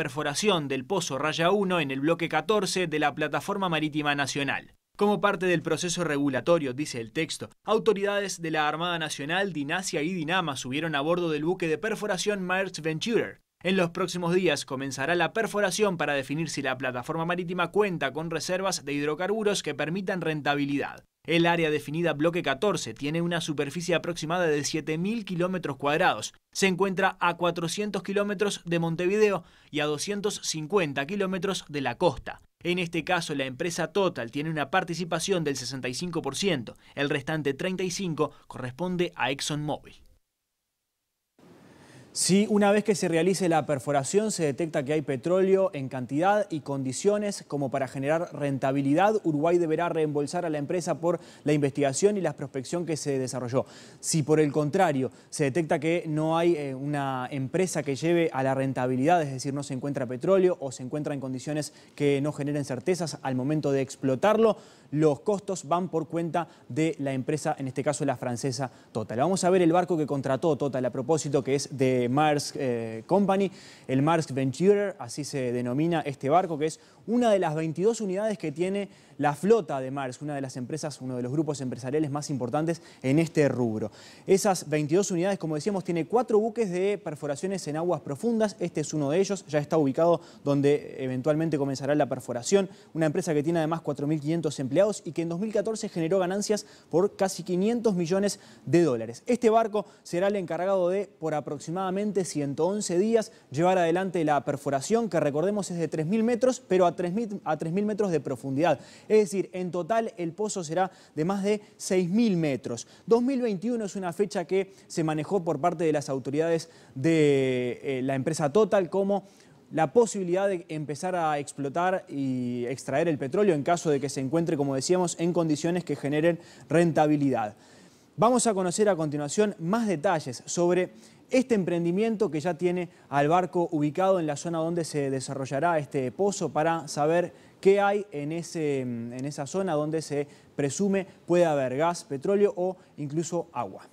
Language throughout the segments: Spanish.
perforación del pozo Raya 1 en el bloque 14 de la Plataforma Marítima Nacional. Como parte del proceso regulatorio, dice el texto, autoridades de la Armada Nacional, Dinasia y Dinama subieron a bordo del buque de perforación Maersk Venturer. En los próximos días comenzará la perforación para definir si la plataforma marítima cuenta con reservas de hidrocarburos que permitan rentabilidad. El área definida bloque 14 tiene una superficie aproximada de 7.000 kilómetros cuadrados. Se encuentra a 400 kilómetros de Montevideo y a 250 kilómetros de la costa. En este caso, la empresa Total tiene una participación del 65%, el restante 35% corresponde a ExxonMobil. Si una vez que se realice la perforación se detecta que hay petróleo en cantidad y condiciones como para generar rentabilidad, Uruguay deberá reembolsar a la empresa por la investigación y la prospección que se desarrolló. Si por el contrario se detecta que no hay eh, una empresa que lleve a la rentabilidad, es decir, no se encuentra petróleo o se encuentra en condiciones que no generen certezas al momento de explotarlo, los costos van por cuenta de la empresa, en este caso la francesa Total. Vamos a ver el barco que contrató Total a propósito, que es de Maersk eh, Company, el Maersk Venturer, así se denomina este barco, que es una de las 22 unidades que tiene la flota de Maersk, una de las empresas, uno de los grupos empresariales más importantes en este rubro. Esas 22 unidades, como decíamos, tiene cuatro buques de perforaciones en aguas profundas, este es uno de ellos, ya está ubicado donde eventualmente comenzará la perforación, una empresa que tiene además 4.500 empleados y que en 2014 generó ganancias por casi 500 millones de dólares. Este barco será el encargado de, por aproximadamente 111 días, llevar adelante la perforación, que recordemos es de 3.000 metros, pero a 3.000 metros de profundidad. Es decir, en total el pozo será de más de 6.000 metros. 2021 es una fecha que se manejó por parte de las autoridades de eh, la empresa Total como la posibilidad de empezar a explotar y extraer el petróleo en caso de que se encuentre, como decíamos, en condiciones que generen rentabilidad. Vamos a conocer a continuación más detalles sobre este emprendimiento que ya tiene al barco ubicado en la zona donde se desarrollará este pozo para saber qué hay en, ese, en esa zona donde se presume puede haber gas, petróleo o incluso agua.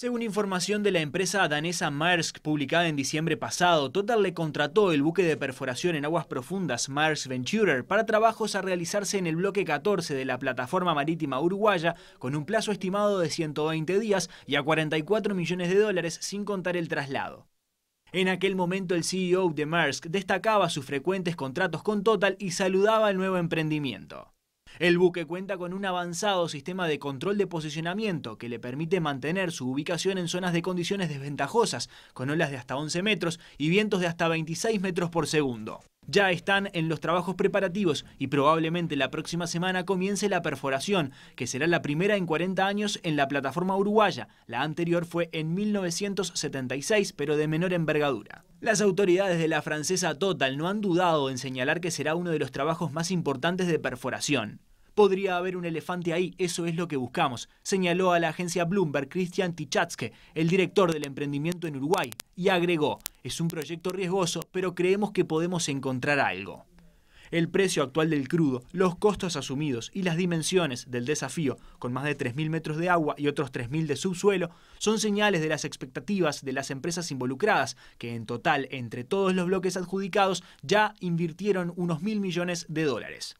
Según información de la empresa danesa Maersk publicada en diciembre pasado, Total le contrató el buque de perforación en aguas profundas Maersk Venturer para trabajos a realizarse en el bloque 14 de la plataforma marítima uruguaya con un plazo estimado de 120 días y a 44 millones de dólares sin contar el traslado. En aquel momento el CEO de Maersk destacaba sus frecuentes contratos con Total y saludaba el nuevo emprendimiento. El buque cuenta con un avanzado sistema de control de posicionamiento que le permite mantener su ubicación en zonas de condiciones desventajosas, con olas de hasta 11 metros y vientos de hasta 26 metros por segundo. Ya están en los trabajos preparativos y probablemente la próxima semana comience la perforación, que será la primera en 40 años en la plataforma uruguaya. La anterior fue en 1976, pero de menor envergadura. Las autoridades de la francesa Total no han dudado en señalar que será uno de los trabajos más importantes de perforación. Podría haber un elefante ahí, eso es lo que buscamos, señaló a la agencia Bloomberg Christian Tichatske, el director del emprendimiento en Uruguay, y agregó, es un proyecto riesgoso, pero creemos que podemos encontrar algo. El precio actual del crudo, los costos asumidos y las dimensiones del desafío, con más de 3.000 metros de agua y otros 3.000 de subsuelo, son señales de las expectativas de las empresas involucradas, que en total, entre todos los bloques adjudicados, ya invirtieron unos mil millones de dólares.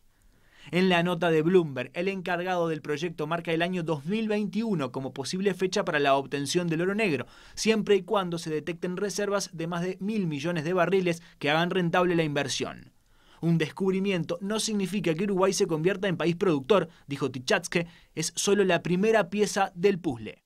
En la nota de Bloomberg, el encargado del proyecto marca el año 2021 como posible fecha para la obtención del oro negro, siempre y cuando se detecten reservas de más de mil millones de barriles que hagan rentable la inversión. Un descubrimiento no significa que Uruguay se convierta en país productor, dijo Tichatske, es solo la primera pieza del puzzle.